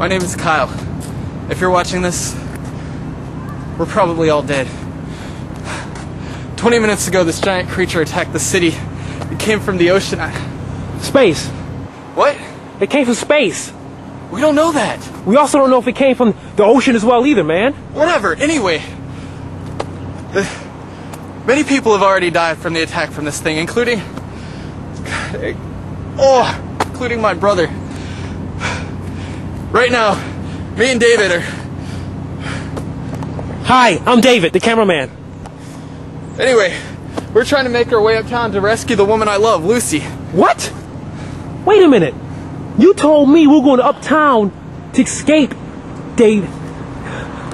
My name is Kyle. If you're watching this, we're probably all dead. 20 minutes ago, this giant creature attacked the city. It came from the ocean. I... Space. What? It came from space. We don't know that. We also don't know if it came from the ocean as well either, man. Whatever. Anyway, the, many people have already died from the attack from this thing, including, oh, including my brother. Right now, me and David are. Hi, I'm David, the cameraman. Anyway, we're trying to make our way uptown to rescue the woman I love, Lucy. What? Wait a minute. You told me we are going to uptown to escape, Dave.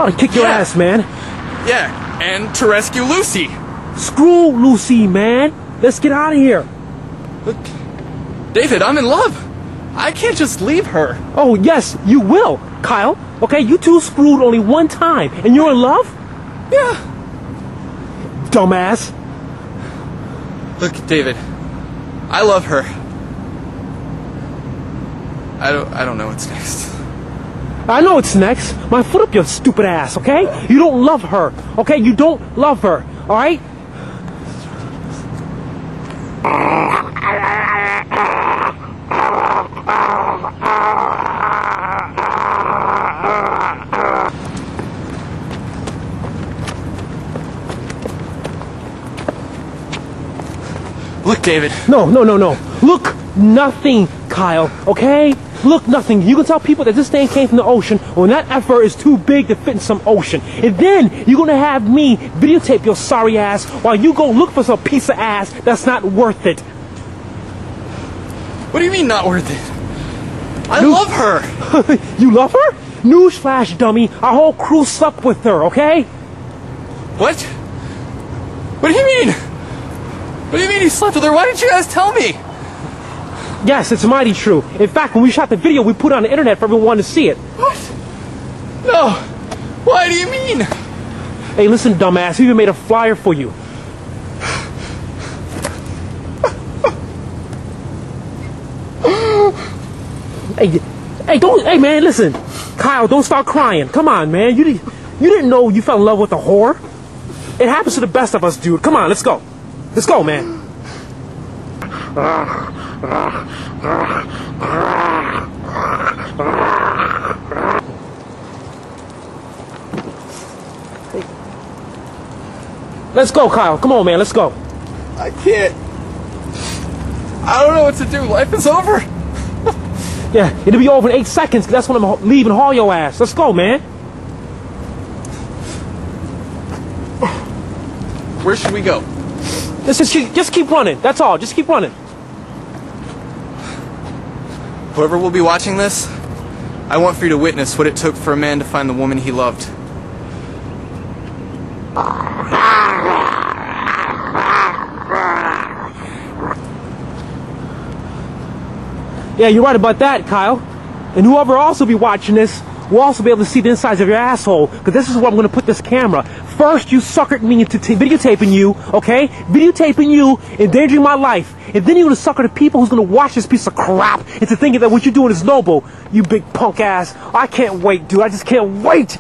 I'll kick your Yeah. ass, man. Yeah, and to rescue Lucy. Screw Lucy, man. Let's get out of here. Look, David, I'm in love. I can't just leave her. Oh, yes, you will, Kyle. Okay, you two screwed only one time, and you're in love? Yeah. Dumbass. Look, David, I love her. I don't. I don't know what's next. I know what's next. My foot up your stupid ass, okay? You don't love her, okay? You don't love her, alright? Look, David. No, no, no, no. Look nothing, Kyle, okay? Look nothing. You can tell people that this thing came from the ocean when that effort is too big to fit in some ocean. And then you're gonna have me videotape your sorry ass while you go look for some piece of ass that's not worth it. What do you mean not worth it? I love her. you love her? Newsflash, dummy. Our whole crew slept with her, okay? What? What do you mean? What do you mean you slept with her? Why didn't you guys tell me? Yes, it's mighty true. In fact, when we shot the video, we put it on the internet for everyone to see it. What? No. Why do you mean? Hey, listen, dumbass, we even made a flyer for you. hey, hey, don't, hey, man, listen, Kyle, don't start crying. Come on, man, you you didn't know you fell in love with a whore. It happens to the best of us, dude. Come on, let's go, let's go, man. Let's go, Kyle. Come on, man, let's go. I can't. I don't know what to do. Life is over. Yeah, it'll be over in eight seconds. that's when I'm leaving. Haul your ass. Let's go, man. Where should we go? Let's just keep, just keep running. That's all. Just keep running. Whoever will be watching this, I want for you to witness what it took for a man to find the woman he loved. Yeah, you're right about that, Kyle. And whoever also be watching this will also be able to see the insides of your asshole. Because this is where I'm going to put this camera. First, you suckered me into videotaping you, okay? Videotaping you, endangering my life. And then you're going to sucker the people who's going to watch this piece of crap into thinking that what you're doing is noble. You big punk ass. I can't wait, dude. I just can't wait.